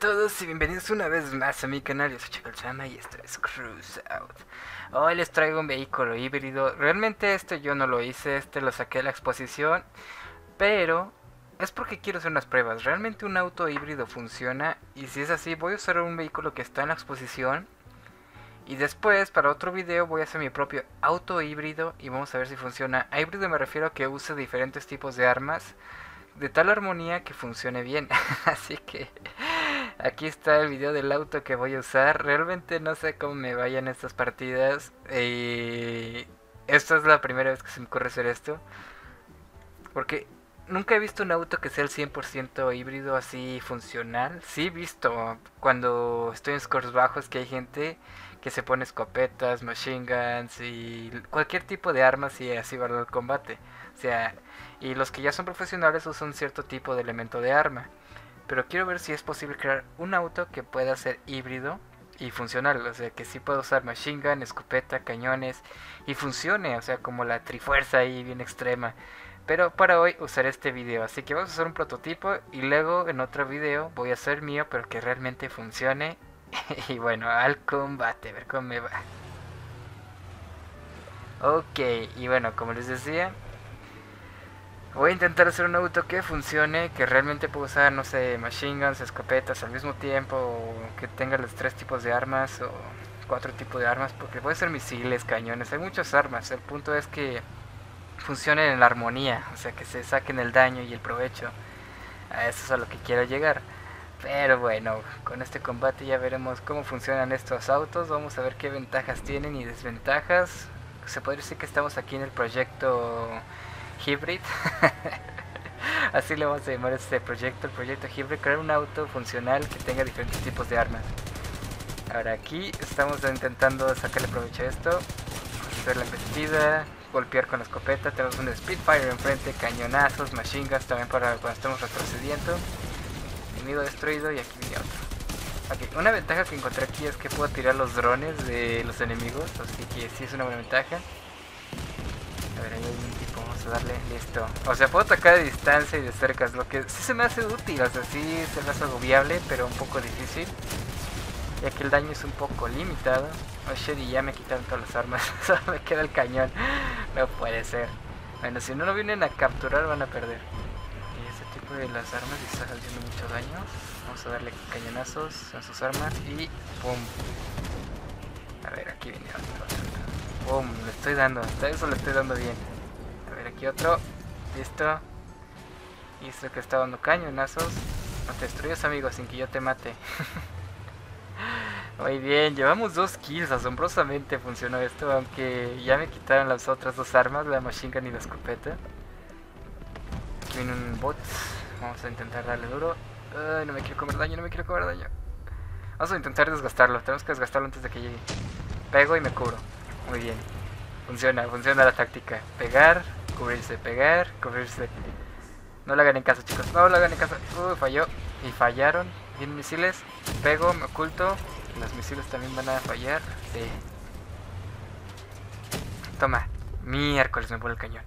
Todos y bienvenidos una vez más a mi canal, yo soy Chacalzama y esto es Cruise Out. Hoy les traigo un vehículo híbrido, realmente este yo no lo hice, este lo saqué de la exposición Pero es porque quiero hacer unas pruebas, realmente un auto híbrido funciona Y si es así voy a usar un vehículo que está en la exposición Y después para otro video voy a hacer mi propio auto híbrido y vamos a ver si funciona. A híbrido me refiero a que use diferentes tipos de armas de tal armonía que funcione bien. Así que aquí está el video del auto que voy a usar. Realmente no sé cómo me vayan estas partidas. Y esta es la primera vez que se me ocurre hacer esto. Porque nunca he visto un auto que sea el 100% híbrido así funcional. Sí he visto cuando estoy en scores bajos que hay gente que se pone escopetas, machine guns y cualquier tipo de armas y así va el combate. O sea, y los que ya son profesionales usan cierto tipo de elemento de arma. Pero quiero ver si es posible crear un auto que pueda ser híbrido y funcional, o sea, que sí pueda usar machine gun, escopeta, cañones y funcione, o sea, como la trifuerza ahí bien extrema. Pero para hoy usaré este video, así que vamos a hacer un prototipo y luego en otro video voy a hacer mío, pero que realmente funcione. y bueno, al combate, a ver cómo me va. Ok, y bueno, como les decía, Voy a intentar hacer un auto que funcione, que realmente pueda usar, no sé, machine guns, escopetas al mismo tiempo, que tenga los tres tipos de armas, o cuatro tipos de armas, porque puede ser misiles, cañones, hay muchas armas. El punto es que funcionen en la armonía, o sea, que se saquen el daño y el provecho. A eso es a lo que quiero llegar. Pero bueno, con este combate ya veremos cómo funcionan estos autos, vamos a ver qué ventajas tienen y desventajas. Se puede decir que estamos aquí en el proyecto Hybrid. Así le vamos a llamar este proyecto, el proyecto Hybrid, crear un auto funcional que tenga diferentes tipos de armas. Ahora aquí estamos intentando sacarle provecho a esto, hacer la embestida, golpear con la escopeta, tenemos un Spitfire enfrente, cañonazos, machine guns también para cuando estemos retrocediendo. Enemigo destruido y aquí viene otro. una ventaja que encontré aquí es que puedo tirar los drones de los enemigos, así que sí es una buena ventaja. A ver, ahí hay un tipo, vamos a darle, listo. O sea, puedo atacar de distancia y de cerca, lo que sí se me hace útil, o sea, sí se me hace algo viable, pero un poco difícil. Ya que el daño es un poco limitado. Oh shit, y ya me quitaron todas las armas, solo me queda el cañón. No puede ser. Bueno, si no lo vienen a capturar van a perder. Y ese tipo de las armas está haciendo mucho daño. Vamos a darle cañonazos a sus armas y ¡pum! A ver, aquí viene otro. Le estoy dando, hasta eso le estoy dando bien. A ver, aquí otro. Listo. Y esto que está dando cañonazos. No te destruyas, amigo, sin que yo te mate. Muy bien, llevamos dos kills, asombrosamente funcionó esto, aunque ya me quitaron las otras dos armas, la machine gun y la escopeta. Aquí viene un bot, vamos a intentar darle duro. Ay, no me quiero comer daño, no me quiero comer daño. Vamos a intentar desgastarlo, tenemos que desgastarlo antes de que llegue. Pego y me cubro. Muy bien. Funciona, funciona la táctica. Pegar, cubrirse, pegar, cubrirse. No le hagan en caso, chicos. No le hagan en caso. Uy, falló. Y fallaron. Bien misiles. Pego, me oculto. Los misiles también van a fallar. Sí. Toma. Miércoles me pone el cañón.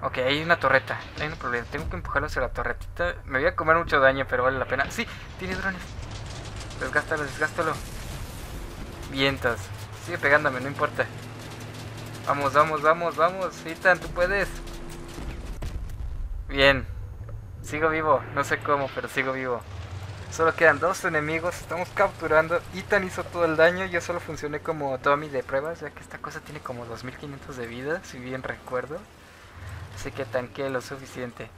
Ok, hay una torreta. Hay un problema. Tengo que empujarlo hacia la torretita. Me voy a comer mucho daño, pero vale la pena. Sí, tiene drones. Desgástalo, desgástalo. Vientos. Sigue pegándome, no importa. Vamos, vamos, vamos, vamos. Ethan, tú puedes. Bien. Sigo vivo. No sé cómo, pero sigo vivo. Solo quedan dos enemigos. Estamos capturando. Ethan hizo todo el daño. Yo solo funcioné como Tommy de pruebas. Ya que esta cosa tiene como 2500 de vida, si bien recuerdo. Así que tanqué lo suficiente.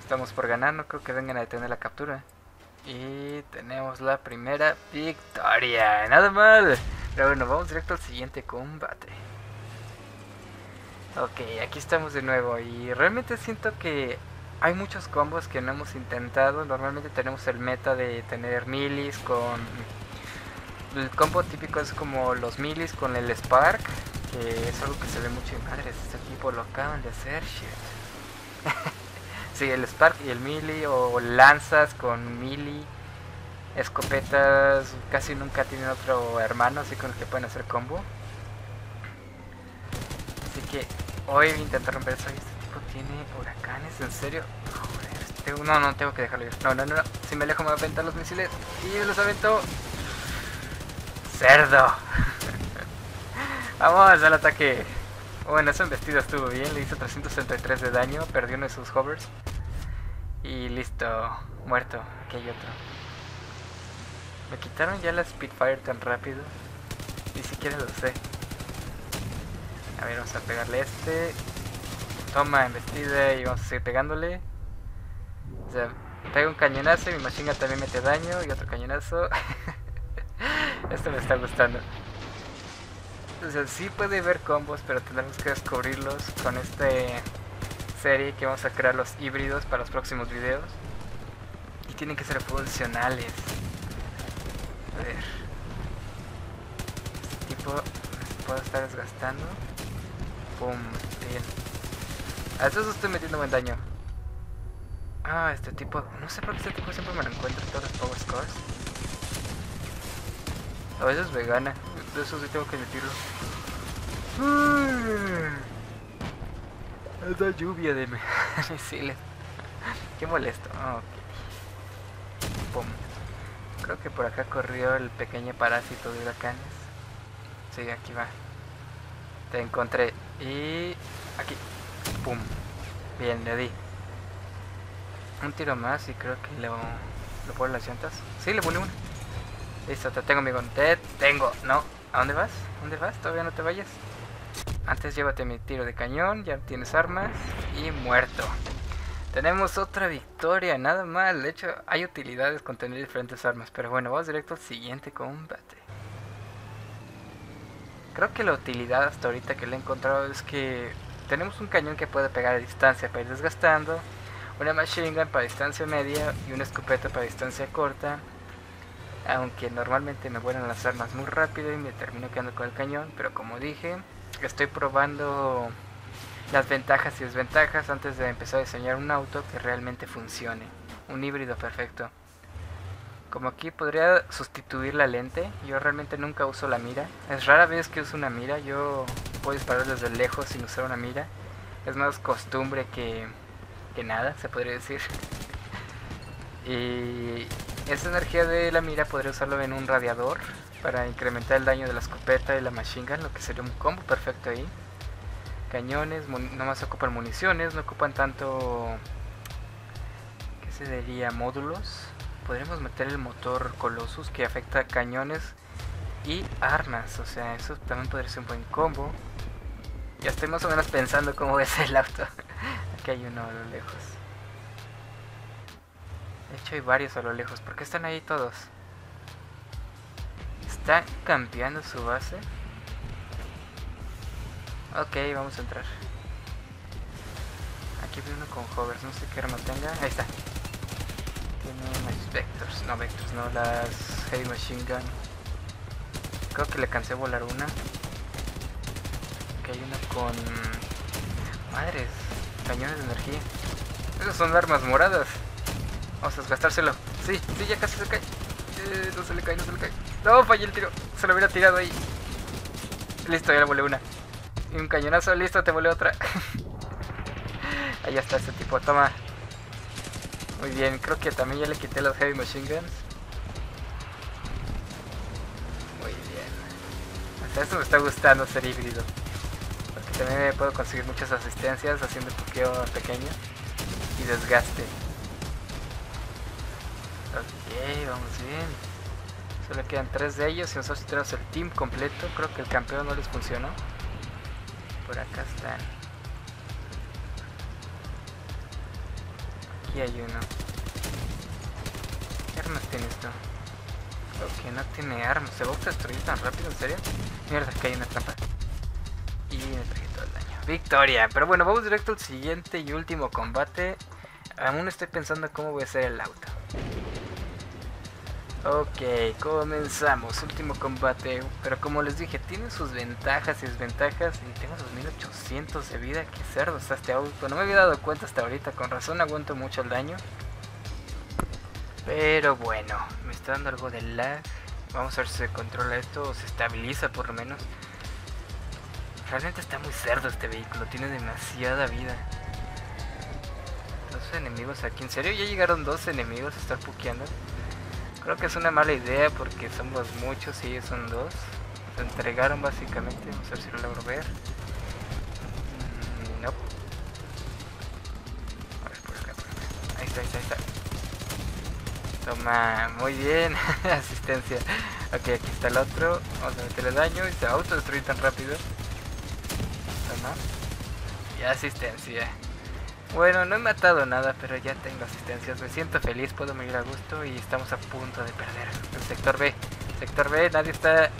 Estamos por ganar. No creo que vengan a detener la captura. Y tenemos la primera victoria. Nada mal. Pero bueno, vamos directo al siguiente combate. Ok, aquí estamos de nuevo y realmente siento que hay muchos combos que no hemos intentado. Normalmente tenemos el meta de tener milis con... El combo típico es como los milis con el Spark, que es algo que se ve mucho en madres. Este equipo lo acaban de hacer, shit. sí, el Spark y el mili o lanzas con mili escopetas casi nunca tienen otro hermano así con el que pueden hacer combo así que hoy intentar romper eso este tipo tiene huracanes en serio joder no, no, tengo que dejarlo ir. No, no, no, Si me alejo me va a aventar los misiles. Y los aventó. Cerdo. Vamos al ataque. Bueno, ese embestido estuvo bien. Le hizo 363 de daño. Perdió uno de sus hovers. Y listo. Muerto. Aquí hay otro. Me quitaron ya la Spitfire tan rápido. Ni siquiera lo sé. A ver, vamos a pegarle este. Toma, embestida y vamos a seguir pegándole. O sea, pega un cañonazo y mi machine también mete daño y otro cañonazo. Esto me está gustando. O sea, sí puede ver combos, pero tendremos que descubrirlos con esta serie que vamos a crear los híbridos para los próximos videos. Y tienen que ser funcionales. A ver. Este tipo puedo estar desgastando. Pum, bien. A eso estoy metiendo buen daño. Ah, este tipo... No sé por qué este tipo siempre me lo encuentro en todas las Power Scores. A veces vegana. De eso sí tengo que decirlo. Esa lluvia de misiles. Qué molesto. Pum. Creo que por acá corrió el pequeño parásito de huracanes. Sí, aquí va. Te encontré. Y aquí. Pum. Bien, le di. Un tiro más y creo que lo, lo pongo las llantas. Sí, le pone una. Listo, te tengo, amigo. Te tengo. No. ¿A dónde vas? ¿Dónde vas? Todavía no te vayas. Antes llévate mi tiro de cañón. Ya tienes armas. Y muerto. Tenemos otra victoria. Nada mal. De hecho, hay utilidades con tener diferentes armas. Pero bueno, vamos directo al siguiente combate. Creo que la utilidad hasta ahorita que le he encontrado es que tenemos un cañón que puede pegar a distancia para ir desgastando una machine gun para distancia media y una escopeta para distancia corta. Aunque normalmente me vuelan las armas muy rápido y me termino quedando con el cañón. Pero como dije, estoy probando las ventajas y desventajas antes de empezar a diseñar un auto que realmente funcione. Un híbrido perfecto. Como aquí podría sustituir la lente, yo realmente nunca uso la mira. Es rara vez que uso una mira, yo puedo disparar desde lejos sin usar una mira. Es más costumbre que que nada, se podría decir. Y esa energía de la mira podría usarlo en un radiador para incrementar el daño de la escopeta y la machine gun, lo que sería un combo perfecto ahí. Cañones, no más ocupan municiones, no ocupan tanto... ¿Qué se diría? Módulos. Podríamos meter el motor Colossus que afecta a cañones y armas, o sea, eso también podría ser un buen combo. Ya estoy más o menos pensando cómo es el auto. Aquí hay uno a lo lejos. De hecho hay varios a lo lejos. ¿Por qué están ahí todos? ¿Están cambiando su base? Ok, vamos a entrar. Aquí veo uno con hovers, no sé qué arma tenga. Ahí está. Más vectors, no vectors, no, las heavy machine gun. Creo que le cansé volar una. Aquí hay una con... Madres, cañones de energía. Esas son armas moradas. Vamos a desgastárselo. Sí, sí, ya casi se cae. Eh, no se le cae, no se le cae. No, fallé el tiro. Se lo hubiera tirado ahí. Listo, ya le volé una. Y un cañonazo, listo, te volé otra. Ahí está ese tipo, toma. Muy bien, creo que también ya le quité los heavy machine guns. Muy bien. Hasta esto me está gustando ser híbrido. También puedo conseguir muchas asistencias haciendo pokeo pequeño y desgaste. Ok, vamos bien. Solo quedan tres de ellos y nosotros tenemos el team completo. Creo que el campeón no les funcionó. Por acá están. Aquí hay uno. ¿Qué armas tiene esto? Ok, no tiene armas. ¿Se va a destruir tan rápido? ¿En serio? Mierda, que hay una trampa. Y me traje todo el daño. Victoria. Pero bueno, vamos directo al siguiente y último combate. Aún estoy pensando cómo voy a hacer el auto. Ok, comenzamos. Último combate. Pero como les dije, tiene sus ventajas y desventajas. Y tengo 2800 de vida. Qué cerdo está este auto. No me había dado cuenta hasta ahorita. Con razón aguanto mucho el daño. Pero bueno, me está dando algo de lag. Vamos a ver si se controla esto o se estabiliza por lo menos. Realmente está muy cerdo este vehículo, tiene demasiada vida. enemigos aquí. ¿En serio ya llegaron dos enemigos a estar puqueando? Creo que es una mala idea porque somos muchos y ellos son dos. Se entregaron básicamente. Vamos a ver si lo logro ver. Mm, no. A ver, por acá, por acá. Ahí está, ahí está, ahí está. Toma, muy bien. Asistencia. Ok, aquí está el otro. Vamos a meterle daño y se va a autodestruir tan rápido. Toma. Y asistencia. Bueno, no he matado nada, pero ya tengo asistencias. Me siento feliz, puedo morir a gusto y estamos a punto de perder. El sector B. Sector B, nadie está...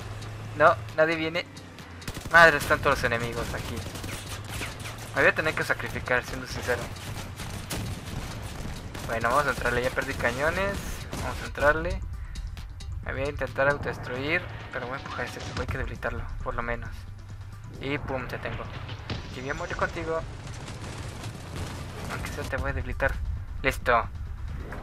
No, nadie viene. Madre, están todos los enemigos aquí. Me voy a tener que sacrificar, siendo sincero. Bueno, vamos a entrarle. Ya perdí cañones. Vamos a entrarle. Me voy a intentar autodestruir, pero voy a empujar este. Voy que debilitarlo, por lo menos. Y pum, te tengo. Y bien morir contigo. Aunque sea te voy a debilitar. Listo.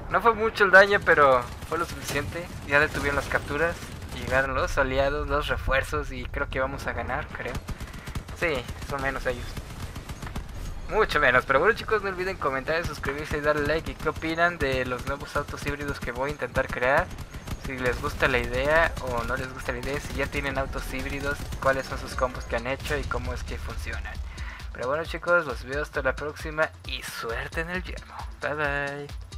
No fue mucho el daño, pero fue lo suficiente. Ya detuvieron las capturas. Llegaron los aliados, los refuerzos y creo que vamos a ganar, creo. Sí, son menos ellos. Mucho menos, pero bueno chicos, no olviden comentar, suscribirse y darle like y qué opinan de los nuevos autos híbridos que voy a intentar crear. Si les gusta la idea o no les gusta la idea, si ya tienen autos híbridos, cuáles son sus combos que han hecho y cómo es que funcionan. Pero bueno chicos, los veo hasta la próxima y suerte en el yermo. Bye bye.